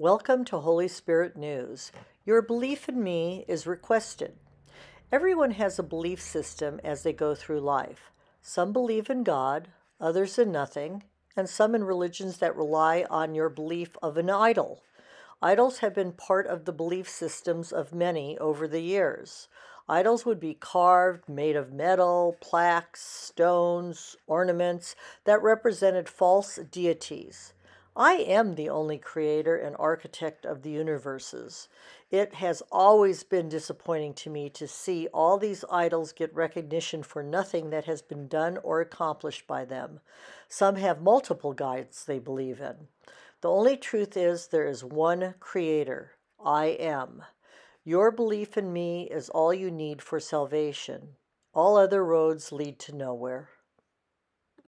Welcome to Holy Spirit News. Your belief in me is requested. Everyone has a belief system as they go through life. Some believe in God, others in nothing, and some in religions that rely on your belief of an idol. Idols have been part of the belief systems of many over the years. Idols would be carved, made of metal, plaques, stones, ornaments that represented false deities. I am the only creator and architect of the universes. It has always been disappointing to me to see all these idols get recognition for nothing that has been done or accomplished by them. Some have multiple gods they believe in. The only truth is there is one creator. I am. Your belief in me is all you need for salvation. All other roads lead to nowhere.